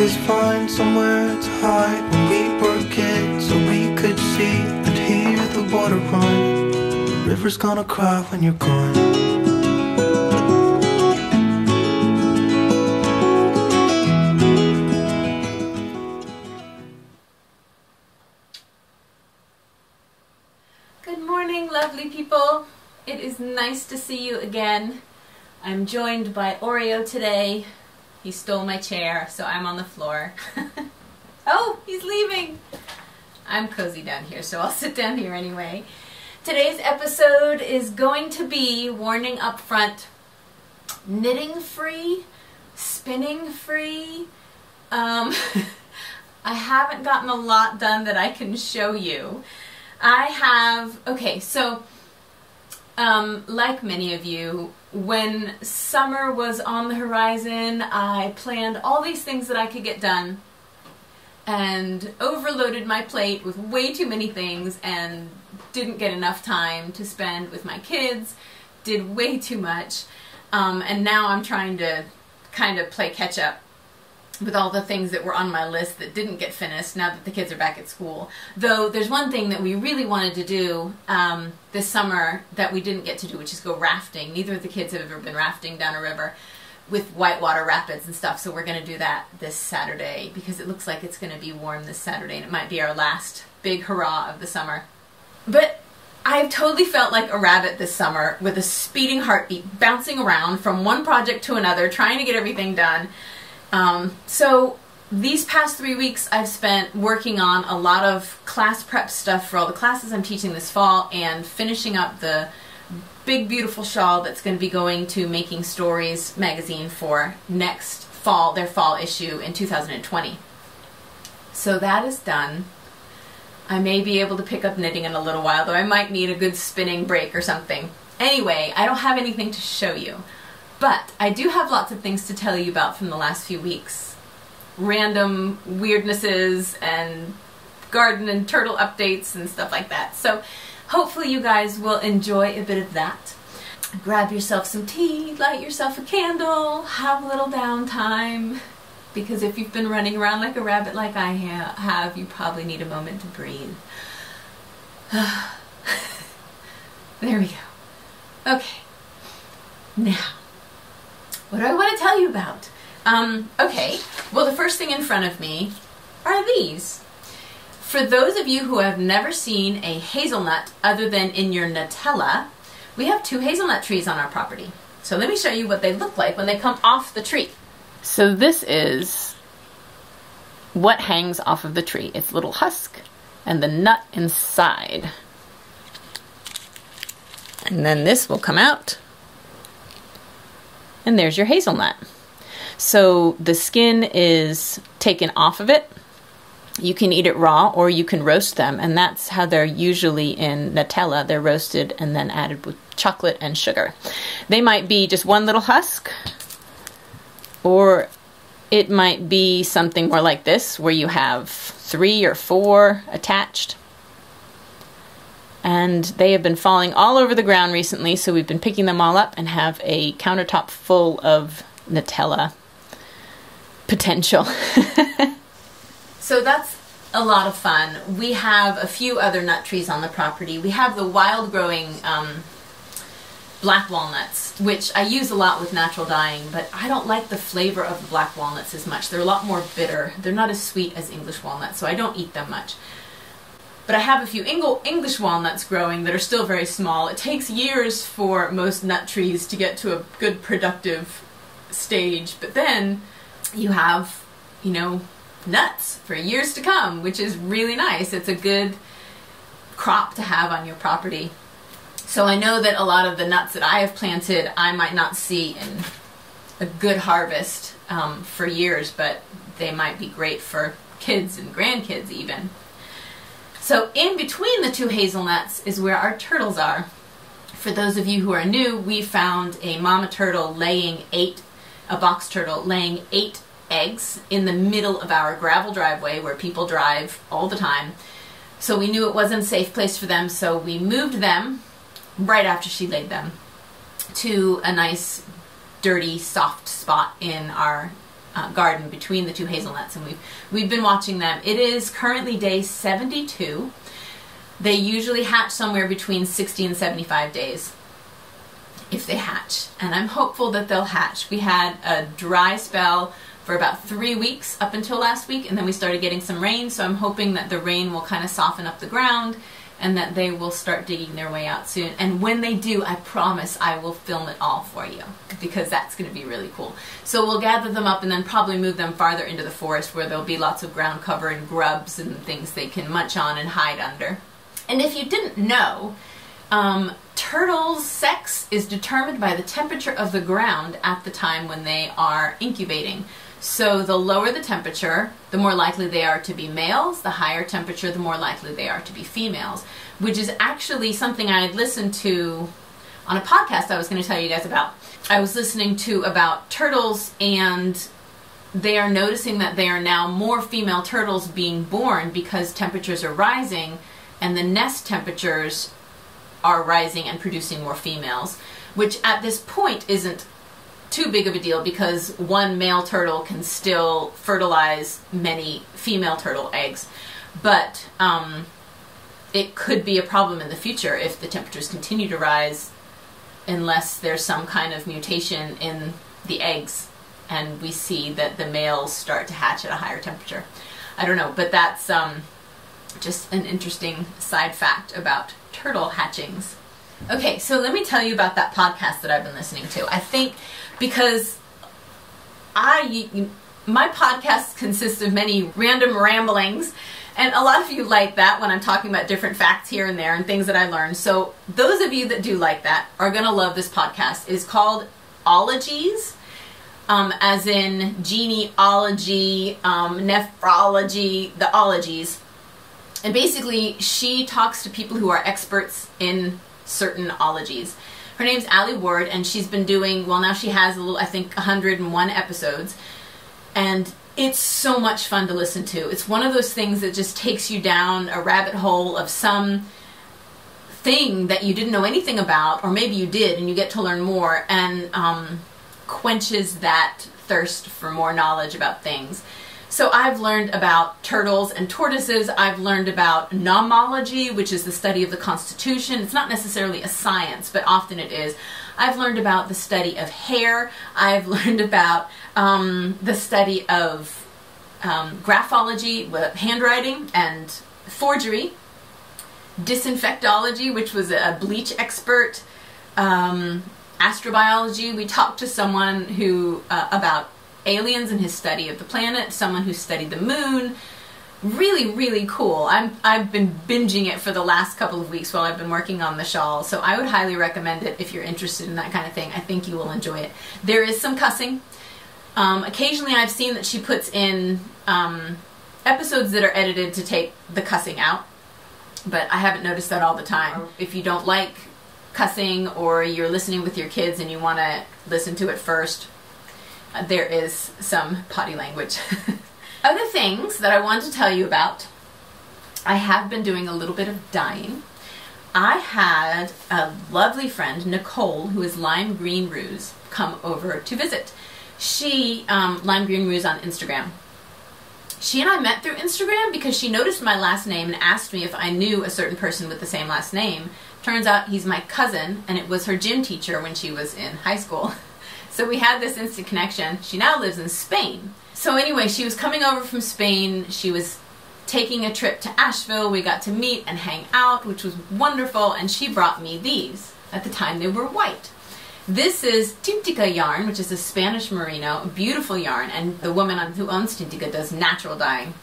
always find somewhere to hide when we were kids so we could see and hear the water run. The river's gonna cry when you're gone. Good morning, lovely people. It is nice to see you again. I'm joined by Oreo today. He stole my chair, so I'm on the floor. oh, he's leaving. I'm cozy down here, so I'll sit down here anyway. Today's episode is going to be warning up front knitting free, spinning free. Um, I haven't gotten a lot done that I can show you. I have, okay, so um, like many of you, when summer was on the horizon, I planned all these things that I could get done and overloaded my plate with way too many things and didn't get enough time to spend with my kids, did way too much, um, and now I'm trying to kind of play catch up with all the things that were on my list that didn't get finished now that the kids are back at school. Though there's one thing that we really wanted to do um, this summer that we didn't get to do, which is go rafting. Neither of the kids have ever been rafting down a river with whitewater rapids and stuff, so we're going to do that this Saturday because it looks like it's going to be warm this Saturday and it might be our last big hurrah of the summer. But I've totally felt like a rabbit this summer with a speeding heartbeat, bouncing around from one project to another, trying to get everything done. Um, so these past three weeks I've spent working on a lot of class prep stuff for all the classes I'm teaching this fall and finishing up the big beautiful shawl that's going to be going to Making Stories magazine for next fall, their fall issue in 2020. So that is done. I may be able to pick up knitting in a little while, though I might need a good spinning break or something. Anyway, I don't have anything to show you. But I do have lots of things to tell you about from the last few weeks. Random weirdnesses and garden and turtle updates and stuff like that. So hopefully you guys will enjoy a bit of that. Grab yourself some tea, light yourself a candle, have a little downtime. Because if you've been running around like a rabbit like I ha have, you probably need a moment to breathe. there we go. Okay. Now, what do I want to tell you about? Um, okay, well the first thing in front of me are these. For those of you who have never seen a hazelnut other than in your Nutella, we have two hazelnut trees on our property. So let me show you what they look like when they come off the tree. So this is what hangs off of the tree. It's little husk and the nut inside. And then this will come out and there's your hazelnut. So the skin is taken off of it. You can eat it raw or you can roast them, and that's how they're usually in Nutella. They're roasted and then added with chocolate and sugar. They might be just one little husk, or it might be something more like this where you have three or four attached and they have been falling all over the ground recently, so we've been picking them all up and have a countertop full of Nutella potential. so that's a lot of fun. We have a few other nut trees on the property. We have the wild growing um, black walnuts, which I use a lot with natural dyeing, but I don't like the flavor of the black walnuts as much. They're a lot more bitter. They're not as sweet as English walnuts, so I don't eat them much. But I have a few English walnuts growing that are still very small. It takes years for most nut trees to get to a good productive stage, but then you have, you know, nuts for years to come, which is really nice. It's a good crop to have on your property. So I know that a lot of the nuts that I have planted, I might not see in a good harvest um, for years, but they might be great for kids and grandkids even. So in between the two hazelnuts is where our turtles are. For those of you who are new, we found a mama turtle laying eight, a box turtle laying eight eggs in the middle of our gravel driveway where people drive all the time. So we knew it wasn't a safe place for them, so we moved them right after she laid them to a nice, dirty, soft spot in our uh, garden between the two hazelnuts, and we've we've been watching them. It is currently day 72. They usually hatch somewhere between 60 and 75 days if they hatch, and I'm hopeful that they'll hatch. We had a dry spell for about three weeks up until last week, and then we started getting some rain, so I'm hoping that the rain will kind of soften up the ground and that they will start digging their way out soon. And when they do, I promise I will film it all for you because that's going to be really cool. So we'll gather them up and then probably move them farther into the forest where there'll be lots of ground cover and grubs and things they can munch on and hide under. And if you didn't know, um, turtles' sex is determined by the temperature of the ground at the time when they are incubating. So the lower the temperature, the more likely they are to be males. The higher temperature, the more likely they are to be females, which is actually something I had listened to on a podcast I was going to tell you guys about. I was listening to about turtles and they are noticing that there are now more female turtles being born because temperatures are rising and the nest temperatures are rising and producing more females, which at this point isn't too big of a deal because one male turtle can still fertilize many female turtle eggs. But um, it could be a problem in the future if the temperatures continue to rise unless there's some kind of mutation in the eggs and we see that the males start to hatch at a higher temperature. I don't know, but that's um, just an interesting side fact about turtle hatchings. Okay, so let me tell you about that podcast that I've been listening to. I think because I my podcast consists of many random ramblings and a lot of you like that when I'm talking about different facts here and there and things that I learned. So those of you that do like that are going to love this podcast. It is called Ologies. Um, as in genealogy, um, nephrology, the ologies. And basically, she talks to people who are experts in certain ologies. Her name's Alie Ward, and she's been doing, well, now she has, a little, I think, 101 episodes. And it's so much fun to listen to. It's one of those things that just takes you down a rabbit hole of some thing that you didn't know anything about, or maybe you did, and you get to learn more, and um, quenches that thirst for more knowledge about things. So I've learned about turtles and tortoises. I've learned about nomology, which is the study of the Constitution. It's not necessarily a science, but often it is. I've learned about the study of hair. I've learned about um, the study of um, graphology, handwriting, and forgery. Disinfectology, which was a bleach expert. Um, astrobiology. We talked to someone who uh, about aliens and his study of the planet, someone who studied the moon. Really, really cool. I'm, I've been binging it for the last couple of weeks while I've been working on the shawl, so I would highly recommend it if you're interested in that kind of thing. I think you will enjoy it. There is some cussing. Um, occasionally, I've seen that she puts in um, episodes that are edited to take the cussing out, but I haven't noticed that all the time. If you don't like cussing or you're listening with your kids and you want to listen to it first, there is some potty language. Other things that I want to tell you about, I have been doing a little bit of dyeing. I had a lovely friend, Nicole, who is Lime Green Ruse, come over to visit. She, um, Lime Green Ruse on Instagram. She and I met through Instagram because she noticed my last name and asked me if I knew a certain person with the same last name. Turns out he's my cousin, and it was her gym teacher when she was in high school. So we had this instant connection. She now lives in Spain. So anyway, she was coming over from Spain. She was taking a trip to Asheville. We got to meet and hang out, which was wonderful, and she brought me these. At the time, they were white. This is Tintica yarn, which is a Spanish merino, a beautiful yarn, and the woman who owns Tintica does natural dyeing.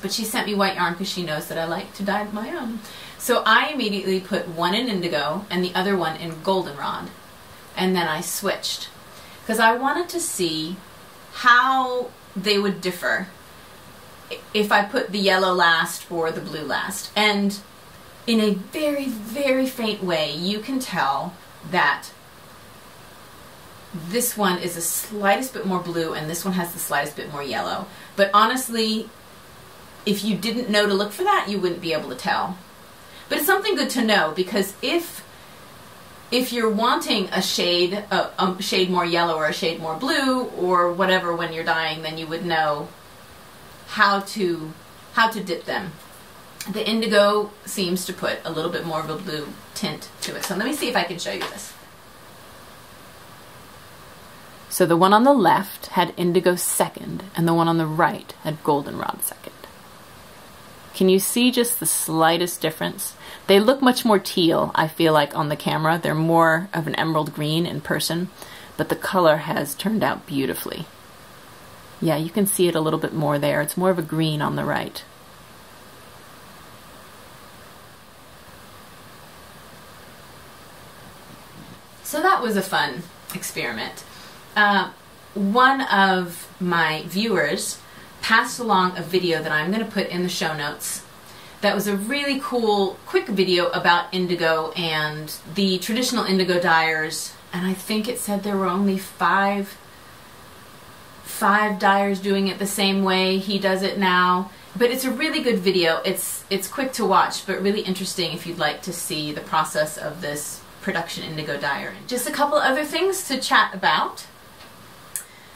But she sent me white yarn because she knows that I like to dye my own. So I immediately put one in indigo and the other one in goldenrod. And then I switched because I wanted to see how they would differ if I put the yellow last or the blue last. And in a very, very faint way, you can tell that this one is the slightest bit more blue and this one has the slightest bit more yellow. But honestly, if you didn't know to look for that, you wouldn't be able to tell. But it's something good to know because if if you're wanting a shade, a, a shade more yellow or a shade more blue or whatever when you're dyeing, then you would know how to how to dip them. The indigo seems to put a little bit more of a blue tint to it. So let me see if I can show you this. So the one on the left had indigo second, and the one on the right had goldenrod second. Can you see just the slightest difference? They look much more teal, I feel like, on the camera. They're more of an emerald green in person, but the color has turned out beautifully. Yeah, you can see it a little bit more there. It's more of a green on the right. So that was a fun experiment. Uh, one of my viewers passed along a video that I'm going to put in the show notes. That was a really cool, quick video about indigo and the traditional indigo dyers. And I think it said there were only five, five dyers doing it the same way he does it now. But it's a really good video. It's it's quick to watch, but really interesting if you'd like to see the process of this production indigo dyer. Just a couple other things to chat about.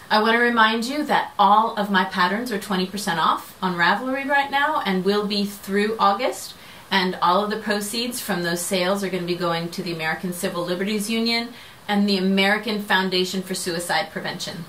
I want to remind you that all of my patterns are 20% off on Ravelry right now and will be through August. And all of the proceeds from those sales are going to be going to the American Civil Liberties Union and the American Foundation for Suicide Prevention.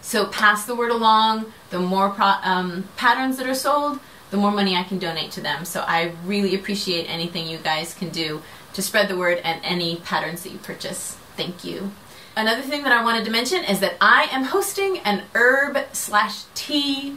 So pass the word along. The more um, patterns that are sold, the more money I can donate to them. So I really appreciate anything you guys can do to spread the word and any patterns that you purchase. Thank you. Another thing that I wanted to mention is that I am hosting an herb slash tea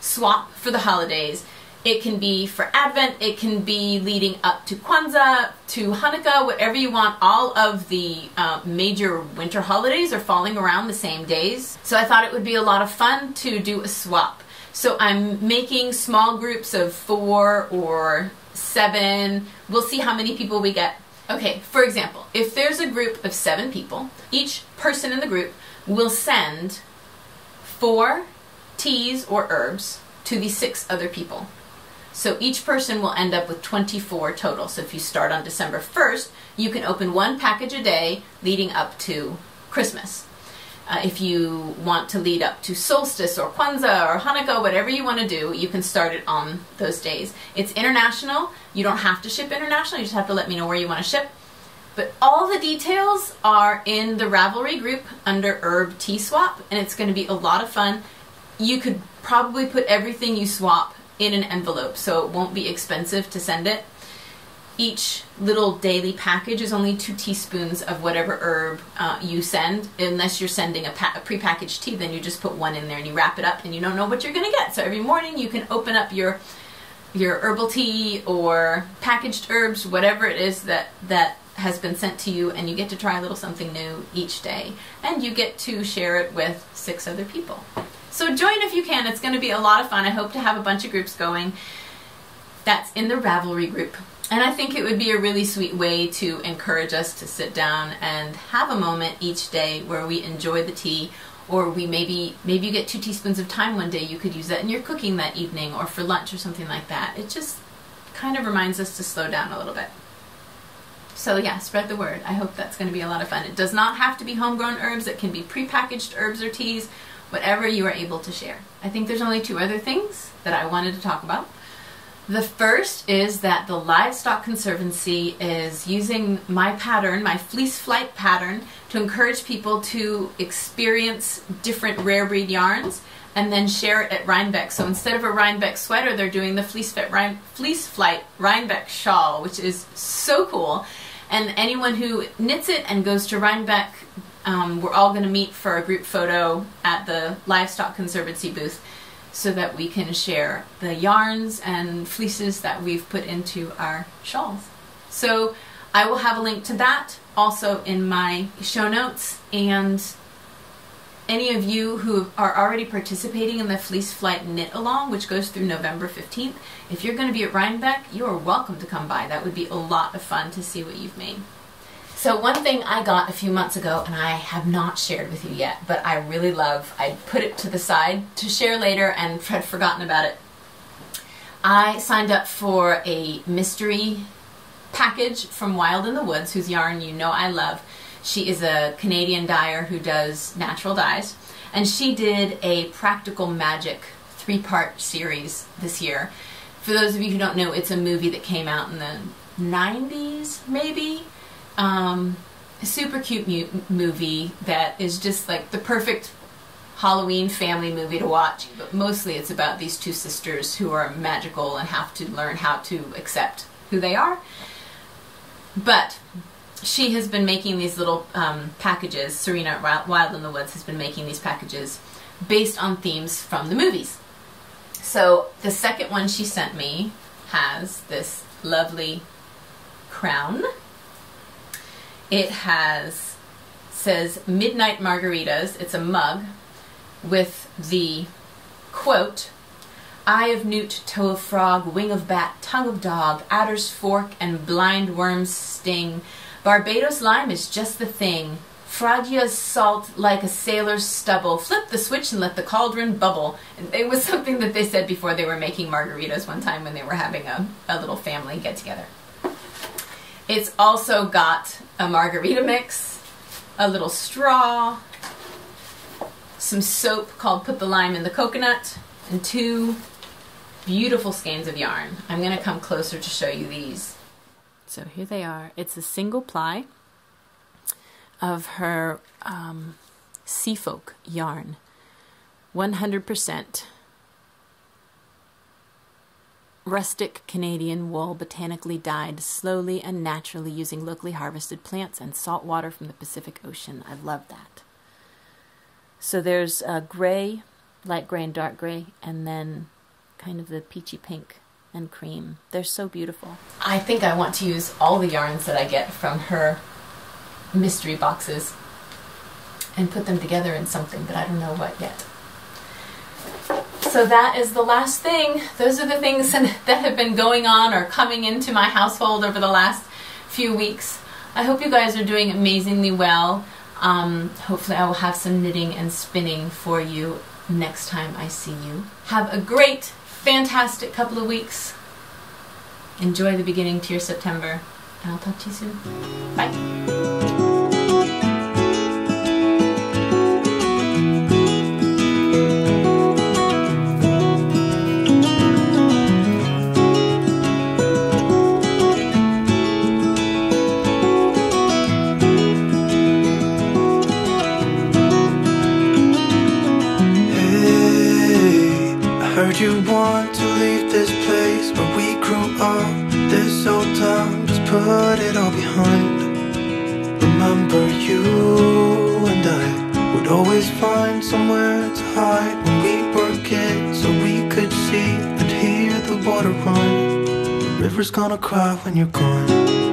swap for the holidays. It can be for Advent, it can be leading up to Kwanzaa, to Hanukkah, whatever you want. All of the uh, major winter holidays are falling around the same days. So I thought it would be a lot of fun to do a swap. So I'm making small groups of four or seven. We'll see how many people we get. Okay, for example, if there's a group of seven people, each person in the group will send four teas or herbs to the six other people. So each person will end up with 24 total. So if you start on December 1st, you can open one package a day leading up to Christmas. Uh, if you want to lead up to solstice or Kwanzaa or Hanukkah, whatever you want to do, you can start it on those days. It's international. You don't have to ship international. You just have to let me know where you want to ship. But all the details are in the Ravelry group under Herb Tea Swap, and it's going to be a lot of fun. You could probably put everything you swap in an envelope, so it won't be expensive to send it each little daily package is only two teaspoons of whatever herb uh, you send. Unless you're sending a, a prepackaged tea, then you just put one in there and you wrap it up, and you don't know what you're going to get. So every morning you can open up your your herbal tea or packaged herbs, whatever it is that that has been sent to you, and you get to try a little something new each day, and you get to share it with six other people. So join if you can. It's going to be a lot of fun. I hope to have a bunch of groups going. That's in the Ravelry group. And I think it would be a really sweet way to encourage us to sit down and have a moment each day where we enjoy the tea or we maybe maybe you get two teaspoons of thyme one day you could use that in your cooking that evening or for lunch or something like that. It just kind of reminds us to slow down a little bit. So yeah spread the word. I hope that's going to be a lot of fun. It does not have to be homegrown herbs. It can be prepackaged herbs or teas whatever you are able to share. I think there's only two other things that i wanted to talk about the first is that the Livestock Conservancy is using my pattern, my fleece flight pattern, to encourage people to experience different rare breed yarns and then share it at Rhinebeck. So instead of a Rhinebeck sweater, they're doing the fleece, fit, Rhine, fleece flight Rhinebeck shawl, which is so cool. And anyone who knits it and goes to Rhinebeck, um, we're all going to meet for a group photo at the Livestock Conservancy booth so that we can share the yarns and fleeces that we've put into our shawls. So I will have a link to that also in my show notes and any of you who are already participating in the Fleece Flight Knit Along, which goes through November 15th, if you're going to be at Rhinebeck, you are welcome to come by. That would be a lot of fun to see what you've made. So one thing I got a few months ago, and I have not shared with you yet, but I really love, I put it to the side to share later and had forgotten about it. I signed up for a mystery package from Wild in the Woods, whose yarn you know I love. She is a Canadian dyer who does natural dyes, and she did a practical magic three part series this year. For those of you who don't know, it's a movie that came out in the 90s, maybe. Um, super cute mu- movie that is just like the perfect Halloween family movie to watch. But mostly it's about these two sisters who are magical and have to learn how to accept who they are. But she has been making these little um, packages. Serena Wild in the Woods has been making these packages based on themes from the movies. So the second one she sent me has this lovely crown. It has says midnight margaritas. It's a mug with the quote Eye of newt, toe of frog, wing of bat, tongue of dog, adder's fork, and blind worm's sting. Barbados lime is just the thing. Fradia's salt like a sailor's stubble. Flip the switch and let the cauldron bubble. It was something that they said before they were making margaritas one time when they were having a, a little family get together. It's also got a margarita mix, a little straw, some soap called Put the Lime in the Coconut, and two beautiful skeins of yarn. I'm going to come closer to show you these. So here they are. It's a single ply of her um, Seafolk yarn. 100% rustic Canadian wool botanically dyed slowly and naturally using locally harvested plants and salt water from the Pacific Ocean. I love that. So there's a gray, light gray and dark gray, and then kind of the peachy pink and cream. They're so beautiful. I think I want to use all the yarns that I get from her mystery boxes and put them together in something, but I don't know what yet. So that is the last thing. Those are the things that have been going on or coming into my household over the last few weeks. I hope you guys are doing amazingly well. Um, hopefully I will have some knitting and spinning for you next time I see you. Have a great, fantastic couple of weeks. Enjoy the beginning to your September, and I'll talk to you soon. Bye. You want to leave this place where we grew up? This old town, just put it all behind. Remember you and I Would always find somewhere to hide When we were kids so we could see and hear the water run. The river's gonna cry when you're gone